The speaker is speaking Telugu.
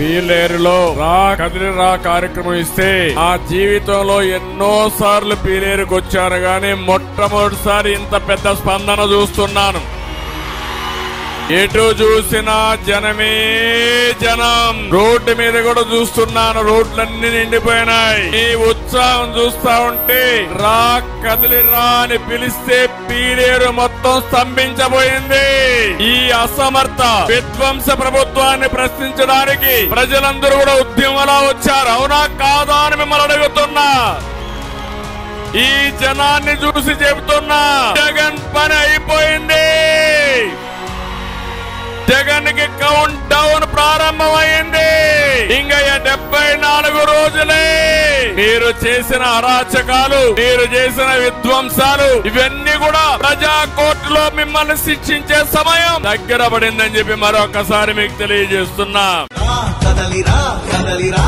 పీలేరులో రా కదిలి రా కార్యక్రమం ఇస్తే ఆ జీవితంలో ఎన్నో సార్లు పీలేరుకు వచ్చాను గాని మొట్టమొదటిసారి ఇంత పెద్ద స్పందన చూస్తున్నాను. ఎటు చూసినా జనమే జనం. రోడ్డు మీద కూడా చూస్తున్నాను రోడ్లన్నీ నిండిపోయినాయి. ఈ ఉత్సాహం చూస్తా ఉంటే రా కదిలి రా అని పిలిస్తే పీలేరు మొత్తం స్తంభించబోయింది. ఈ అసమర్థ విధ్వంస ప్రభుత్వాన్ని ప్రశ్నించడానికి ప్రజలందరూ కూడా ఉద్యమంలో వచ్చారు. అవునా కాదా అని మిమ్మల్ని అడుగుతున్నా. ఈ జనాన్ని చూసి చెబుతున్నా. కౌంట్ డౌన్ ప్రారంభమైంది. ఇంకా డెబ్బై నాలుగు రోజులే. మీరు చేసిన అరాచకాలు మీరు చేసిన విధ్వంసాలు ఇవన్నీ కూడా ప్రజా కోర్టులో మిమ్మల్ని శిక్షించే సమయం దగ్గర పడిందని చెప్పి మరొకసారి మీకు తెలియజేస్తున్నా. కదలిరా కదలిరా